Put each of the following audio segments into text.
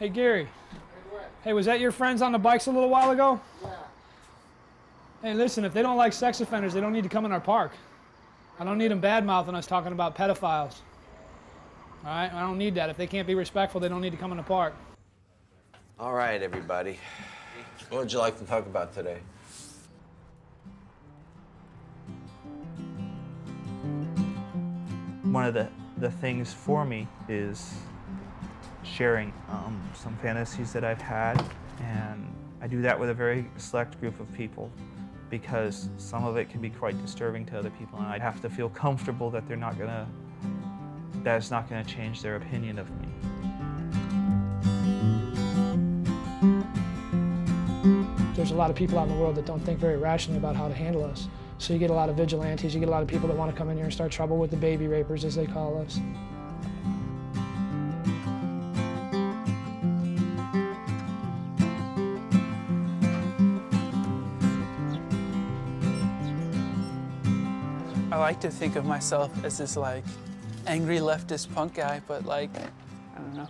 Hey, Gary. Hey, was that your friends on the bikes a little while ago? Yeah. Hey, listen, if they don't like sex offenders, they don't need to come in our park. I don't need them bad mouthing us talking about pedophiles. All right? I don't need that. If they can't be respectful, they don't need to come in the park. All right, everybody. What would you like to talk about today? One of the, the things for me is sharing um, some fantasies that I've had, and I do that with a very select group of people because some of it can be quite disturbing to other people, and I have to feel comfortable that they're not gonna, that it's not gonna change their opinion of me. There's a lot of people out in the world that don't think very rationally about how to handle us. So you get a lot of vigilantes, you get a lot of people that want to come in here and start trouble with the baby rapers, as they call us. I like to think of myself as this like angry leftist punk guy, but like, I don't know.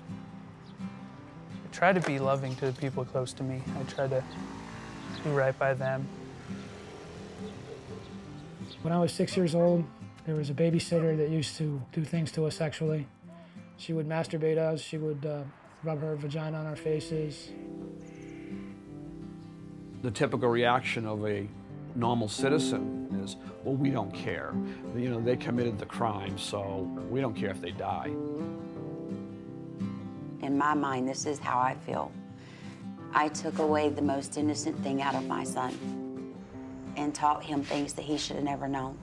I try to be loving to the people close to me. I try to do right by them. When I was six years old, there was a babysitter that used to do things to us sexually. She would masturbate us, she would uh, rub her vagina on our faces. The typical reaction of a normal citizen well, we don't care. You know, they committed the crime, so we don't care if they die. In my mind, this is how I feel. I took away the most innocent thing out of my son and taught him things that he should have never known.